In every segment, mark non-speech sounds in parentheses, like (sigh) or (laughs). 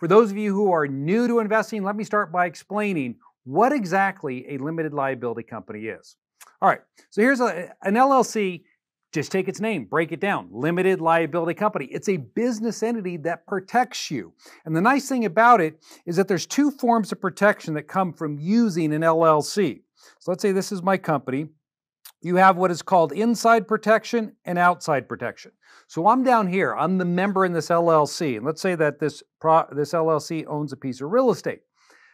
For those of you who are new to investing, let me start by explaining what exactly a limited liability company is. All right, so here's a, an LLC. Just take its name, break it down. Limited liability company. It's a business entity that protects you. And the nice thing about it is that there's two forms of protection that come from using an LLC. So let's say this is my company. You have what is called inside protection and outside protection. So I'm down here, I'm the member in this LLC. And let's say that this, pro, this LLC owns a piece of real estate.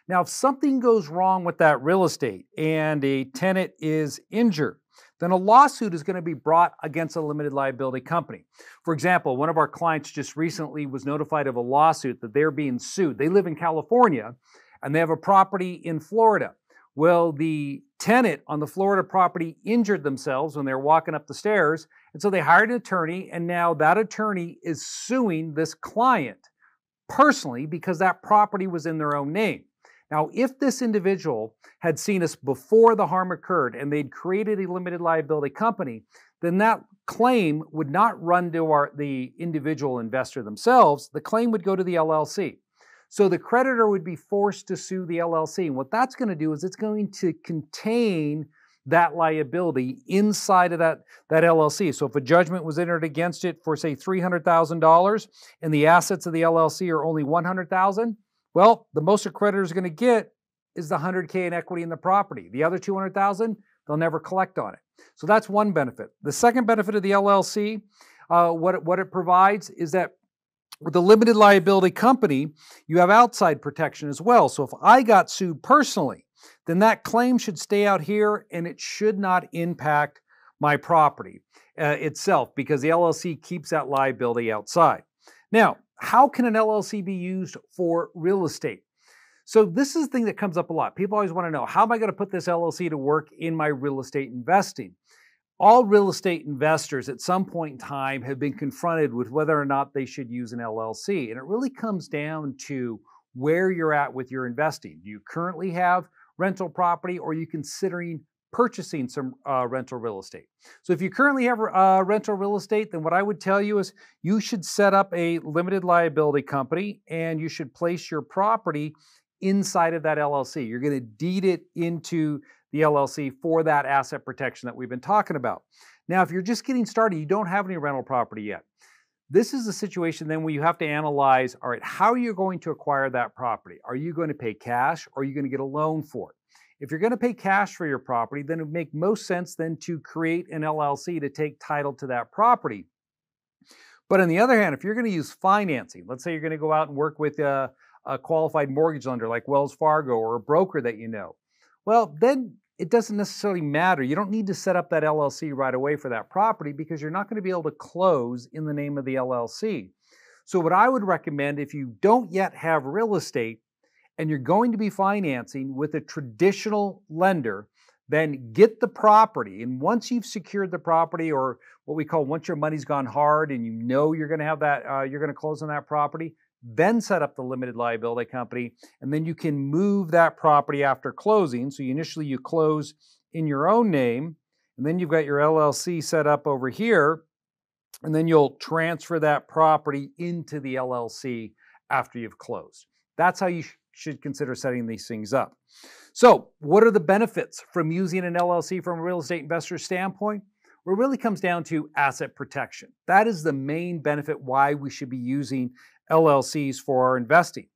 Now, if something goes wrong with that real estate and a tenant is injured, then a lawsuit is going to be brought against a limited liability company. For example, one of our clients just recently was notified of a lawsuit that they're being sued. They live in California and they have a property in Florida. Well, the tenant on the Florida property injured themselves when they were walking up the stairs, and so they hired an attorney, and now that attorney is suing this client personally because that property was in their own name. Now, if this individual had seen us before the harm occurred and they'd created a limited liability company, then that claim would not run to our, the individual investor themselves. The claim would go to the LLC. So the creditor would be forced to sue the LLC. And what that's going to do is it's going to contain that liability inside of that, that LLC. So if a judgment was entered against it for say $300,000 and the assets of the LLC are only 100,000, well, the most a creditor is going to get is the 100K in equity in the property. The other 200,000, they'll never collect on it. So that's one benefit. The second benefit of the LLC, uh, what, it, what it provides is that with a limited liability company, you have outside protection as well. So if I got sued personally, then that claim should stay out here and it should not impact my property uh, itself because the LLC keeps that liability outside. Now, how can an LLC be used for real estate? So this is the thing that comes up a lot. People always want to know, how am I going to put this LLC to work in my real estate investing? All real estate investors at some point in time have been confronted with whether or not they should use an LLC. And it really comes down to where you're at with your investing. Do you currently have rental property or are you considering purchasing some uh, rental real estate. So if you currently have uh, rental real estate, then what I would tell you is you should set up a limited liability company and you should place your property inside of that LLC. You're going to deed it into the LLC for that asset protection that we've been talking about. Now, if you're just getting started, you don't have any rental property yet. This is a situation then where you have to analyze all right, how are you going to acquire that property? Are you going to pay cash or are you going to get a loan for it? If you're going to pay cash for your property, then it would make most sense then to create an LLC to take title to that property. But on the other hand, if you're going to use financing, let's say you're going to go out and work with a, a qualified mortgage lender like Wells Fargo or a broker that you know, well, then it doesn't necessarily matter. You don't need to set up that LLC right away for that property because you're not going to be able to close in the name of the LLC. So, what I would recommend if you don't yet have real estate, and you're going to be financing with a traditional lender, then get the property. And once you've secured the property, or what we call once your money's gone hard and you know you're going to have that, uh, you're going to close on that property, then set up the limited liability company. And then you can move that property after closing. So initially you close in your own name, and then you've got your LLC set up over here. And then you'll transfer that property into the LLC after you've closed. That's how you should consider setting these things up. So, what are the benefits from using an LLC from a real estate investor standpoint? Well, it really comes down to asset protection. That is the main benefit why we should be using LLCs for our investing.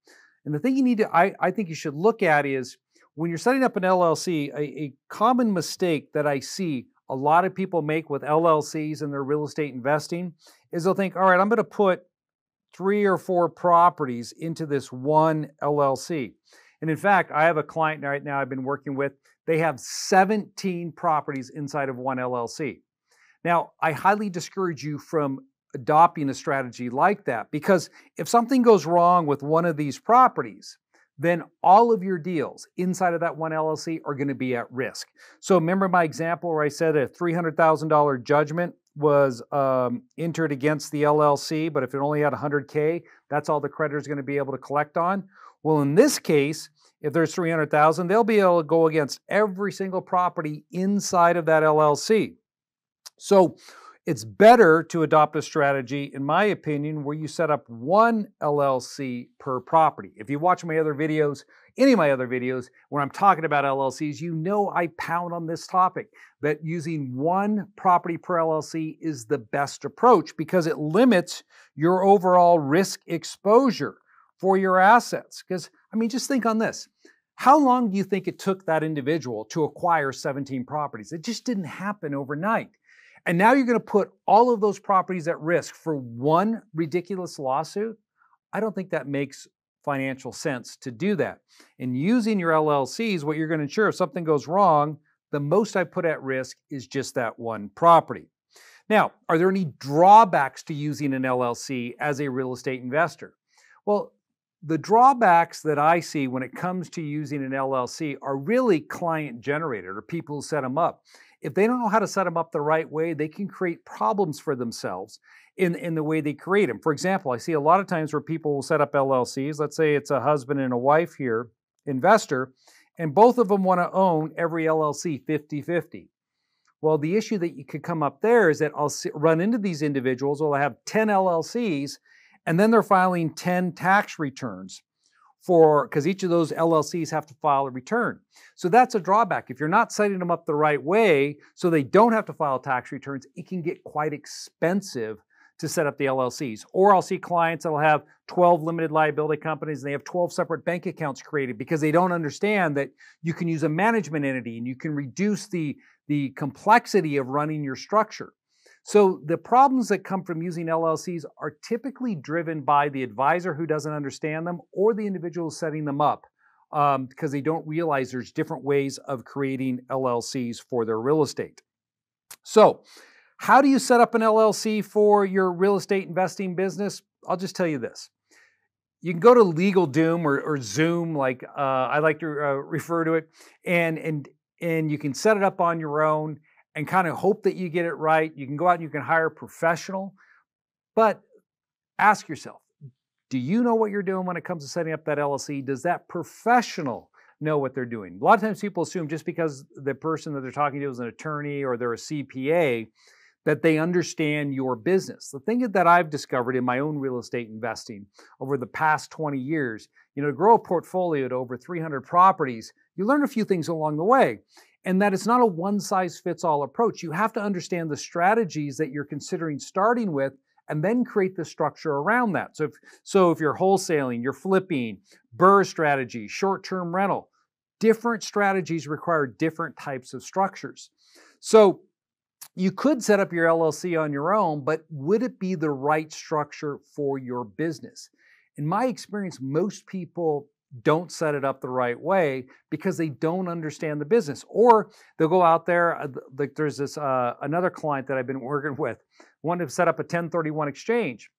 And the thing you need to, I, I think you should look at is when you're setting up an LLC, a, a common mistake that I see a lot of people make with LLCs and their real estate investing is they'll think, all right, I'm going to put three or four properties into this one LLC. And in fact, I have a client right now I've been working with. They have 17 properties inside of one LLC. Now, I highly discourage you from adopting a strategy like that because if something goes wrong with one of these properties, then all of your deals inside of that one LLC are going to be at risk. So remember my example where I said a $300,000 judgment was um, entered against the LLC, but if it only had 100K, that's all the creditor is going to be able to collect on. Well, in this case, if there's 300,000, they'll be able to go against every single property inside of that LLC. So It's better to adopt a strategy, in my opinion, where you set up one LLC per property. If you watch my other videos, any of my other videos, where I'm talking about LLCs, you know I pound on this topic that using one property per LLC is the best approach because it limits your overall risk exposure for your assets. Because, I mean, just think on this. How long do you think it took that individual to acquire 17 properties? It just didn't happen overnight. And now you're going to put all of those properties at risk for one ridiculous lawsuit? I don't think that makes financial sense to do that. And using your LLCs, what you're going to ensure if something goes wrong, the most I put at risk is just that one property. Now, are there any drawbacks to using an LLC as a real estate investor? Well, the drawbacks that I see when it comes to using an LLC are really client generated or people who set them up. If they don't know how to set them up the right way, they can create problems for themselves in, in the way they create them. For example, I see a lot of times where people will set up LLCs. Let's say it's a husband and a wife here, investor, and both of them want to own every LLC 50 50. Well, the issue that you could come up there is that I'll run into these individuals will have 10 LLCs and then they're filing 10 tax returns for because each of those LLCs have to file a return. So that's a drawback. If you're not setting them up the right way so they don't have to file tax returns, it can get quite expensive to set up the LLCs. Or I'll see clients that'll have 12 limited liability companies and they have 12 separate bank accounts created because they don't understand that you can use a management entity and you can reduce the, the complexity of running your structure. So the problems that come from using LLCs are typically driven by the advisor who doesn't understand them or the individual setting them up um, because they don't realize there's different ways of creating LLCs for their real estate. So, how do you set up an LLC for your real estate investing business? I'll just tell you this. You can go to LegalZoom or, or Zoom, like uh, I like to uh, refer to it, and and and you can set it up on your own and kind of hope that you get it right. You can go out and you can hire a professional, but ask yourself do you know what you're doing when it comes to setting up that LLC? Does that professional know what they're doing? A lot of times people assume just because the person that they're talking to is an attorney or they're a CPA, that they understand your business. The thing that I've discovered in my own real estate investing over the past 20 years, you know, to grow a portfolio to over 300 properties, you learn a few things along the way and that it's not a one size fits all approach. You have to understand the strategies that you're considering starting with and then create the structure around that. So if, so if you're wholesaling, you're flipping, BRRRR strategy, short-term rental, different strategies require different types of structures. So you could set up your LLC on your own, but would it be the right structure for your business? In my experience, most people don't set it up the right way because they don't understand the business or they'll go out there uh, like there's this uh, another client that i've been working (laughs) with wanted to set up a 1031 exchange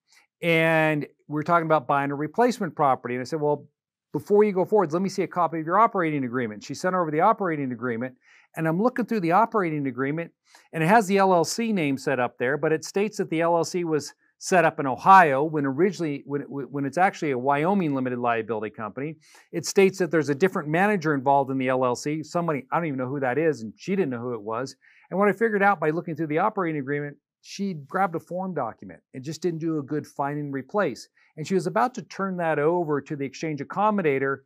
and we are talking about buying a replacement property and i said well before you go forward let me see a copy of your operating agreement. She sent over the operating agreement and i'm looking through the operating agreement and it has the llc name set up there but it states that the llc was set up in Ohio when originally when, when it's actually a Wyoming limited liability company. It states that there's a different manager involved in the LLC. Somebody I don't even know who that is, and she didn't know who it was. And what I figured out by looking through the operating agreement, she grabbed a form document and just didn't do a good find and replace. And she was about to turn that over to the exchange accommodator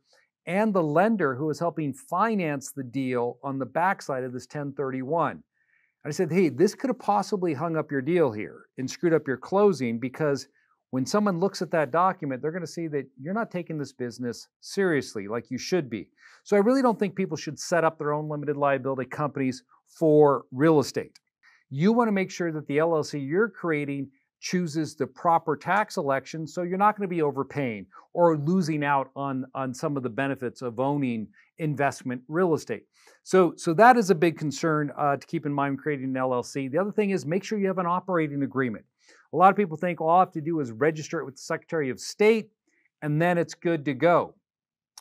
and the lender who was helping finance the deal on the backside of this 1031. I said, hey, this could have possibly hung up your deal here and screwed up your closing because when someone looks at that document, they're going to see that you're not taking this business seriously like you should be. So I really don't think people should set up their own limited liability companies for real estate. You want to make sure that the LLC you're creating chooses the proper tax election so you're not going to be overpaying or losing out on, on some of the benefits of owning investment real estate. So, so that is a big concern uh, to keep in mind creating an LLC. The other thing is make sure you have an operating agreement. A lot of people think all I have to do is register it with the Secretary of State and then it's good to go.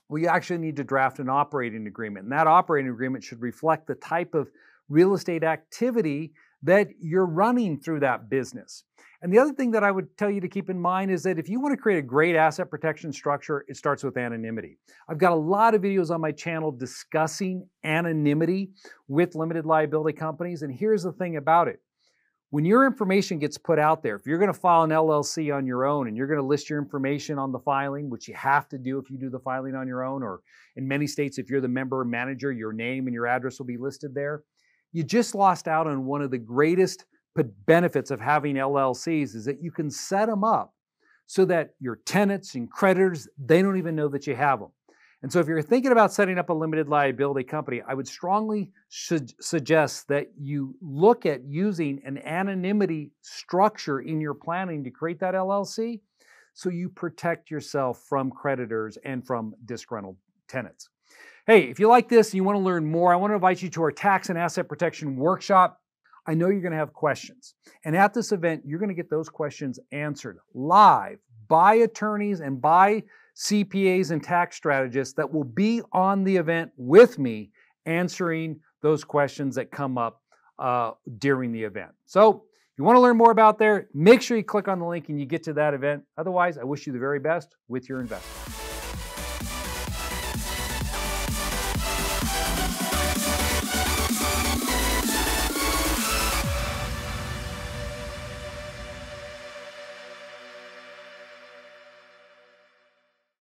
Well, you actually need to draft an operating agreement, and that operating agreement should reflect the type of real estate activity that you're running through that business. And the other thing that I would tell you to keep in mind is that if you want to create a great asset protection structure, it starts with anonymity. I've got a lot of videos on my channel discussing anonymity with limited liability companies. And here's the thing about it when your information gets put out there, if you're going to file an LLC on your own and you're going to list your information on the filing, which you have to do if you do the filing on your own, or in many states, if you're the member or manager, your name and your address will be listed there. You just lost out on one of the greatest benefits of having LLCs is that you can set them up so that your tenants and creditors, they don't even know that you have them. And so if you're thinking about setting up a limited liability company, I would strongly su- suggest that you look at using an anonymity structure in your planning to create that LLC so you protect yourself from creditors and from disgruntled tenants. Hey, if you like this and you want to learn more, I want to invite you to our tax and asset protection workshop. I know you're going to have questions. And at this event, you're going to get those questions answered live by attorneys and by CPAs and tax strategists that will be on the event with me answering those questions that come up uh, during the event. So, if you want to learn more about there, make sure you click on the link and you get to that event. Otherwise, I wish you the very best with your investment.